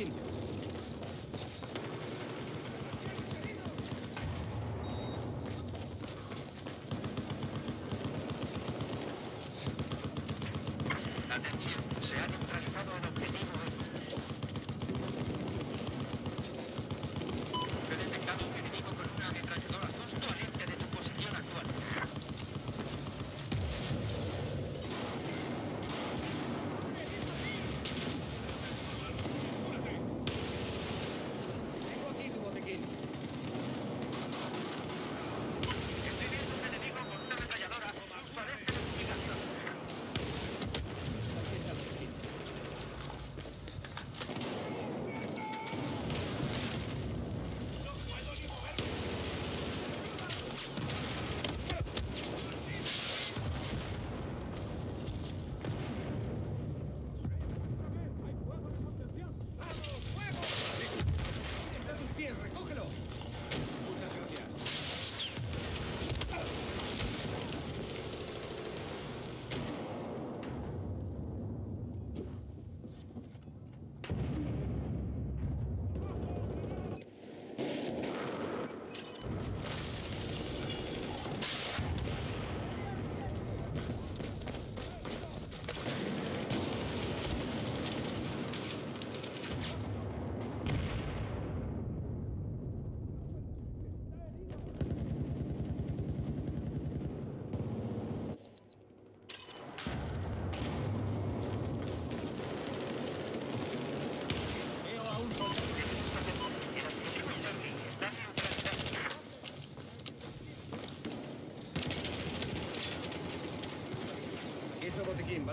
إليا.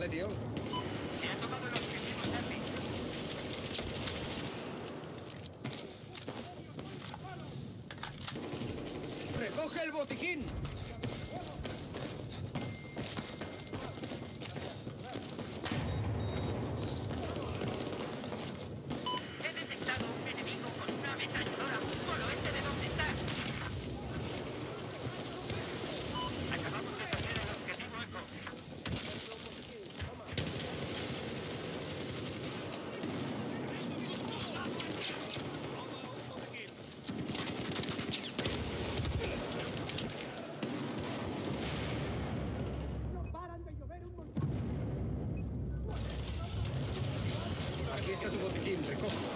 Tío. Se ha tomado el objetivo, Charlie. ¡Recoge el botiquín! recoge.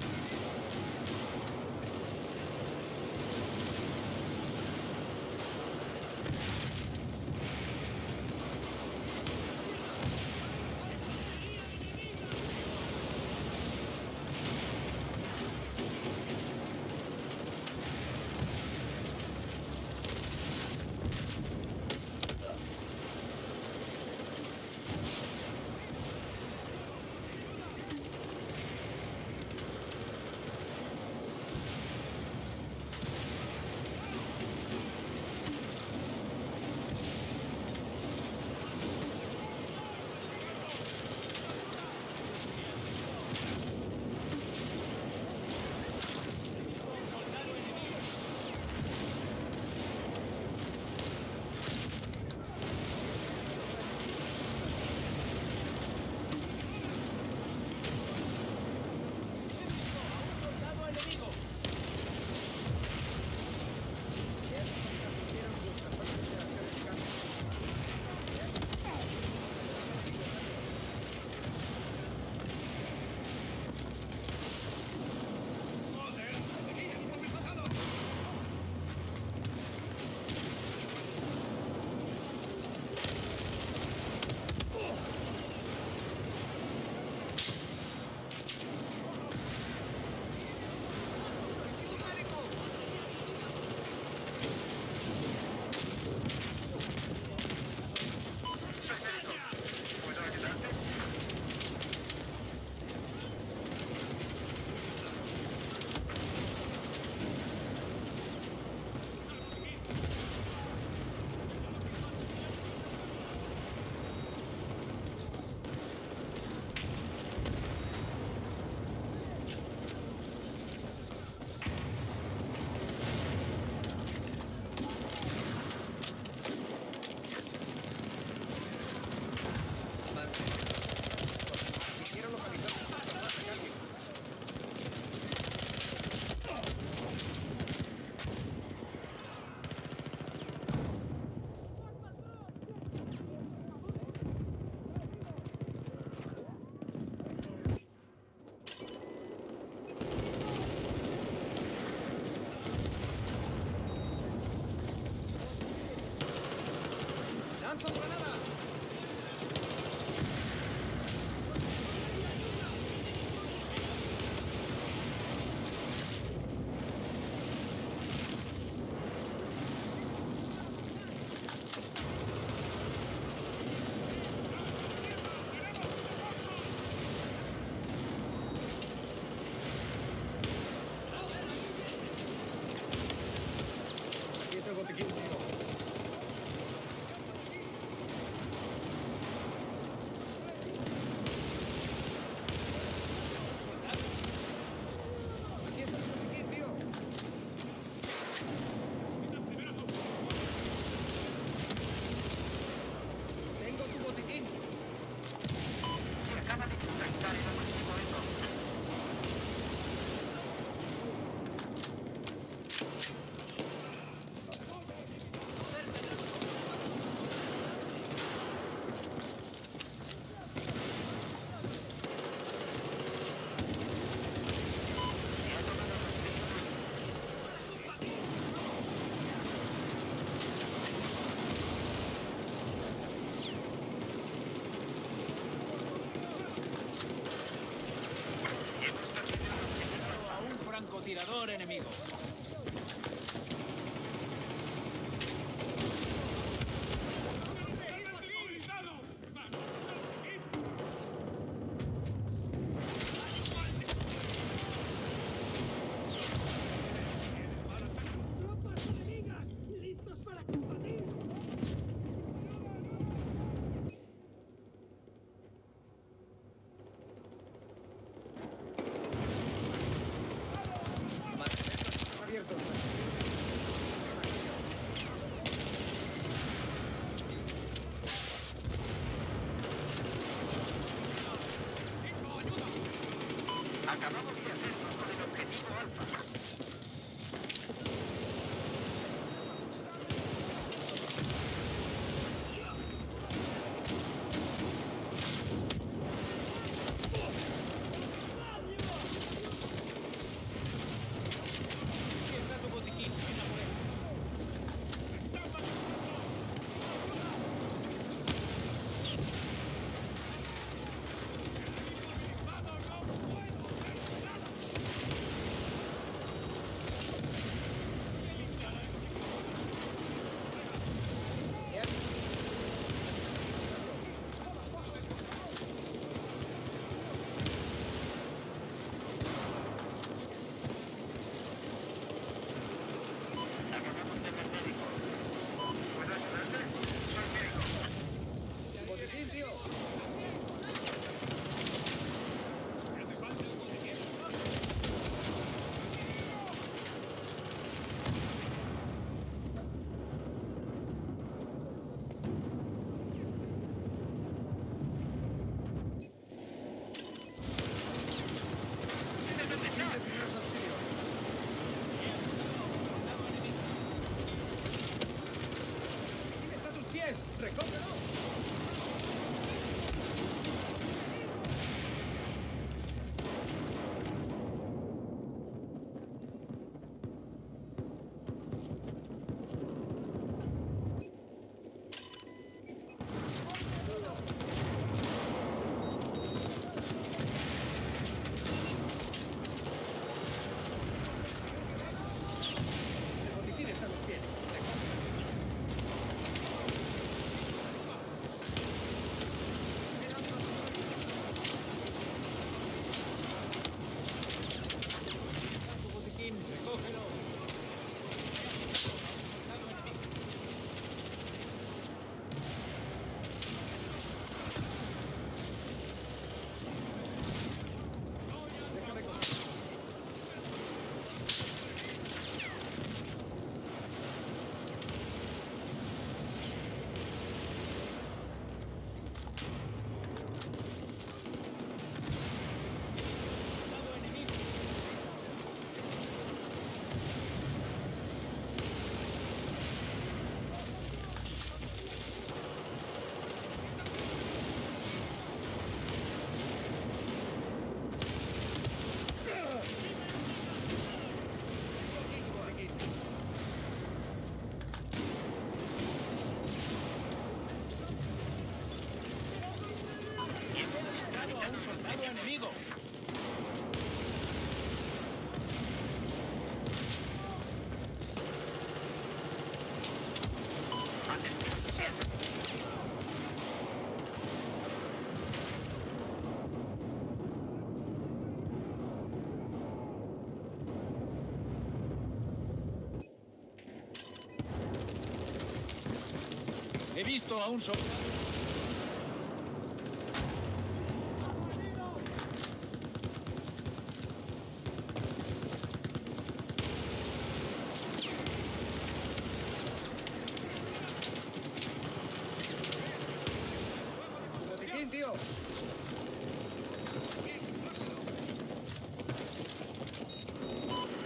He visto a un soldado...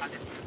Atención.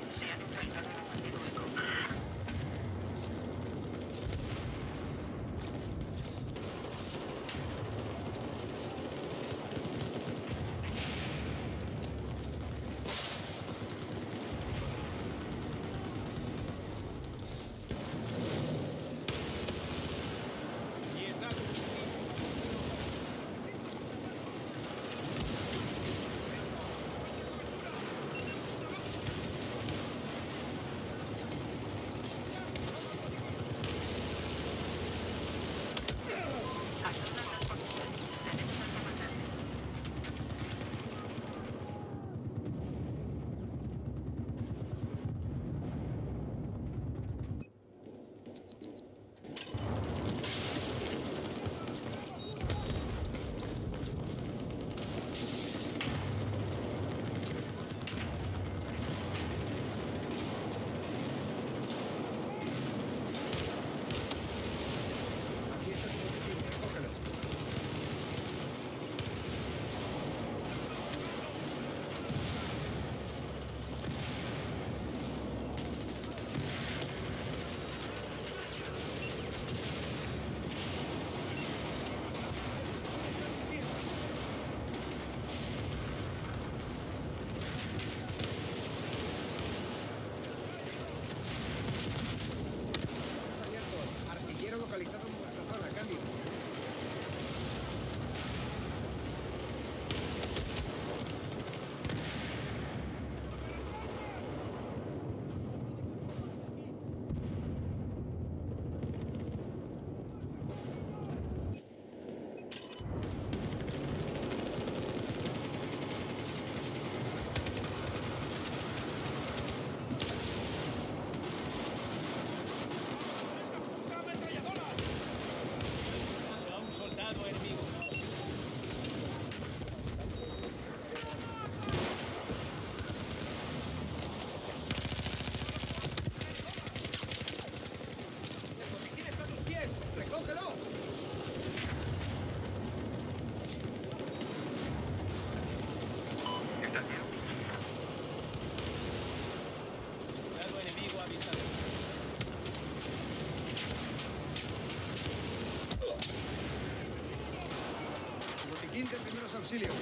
de primeros auxilios.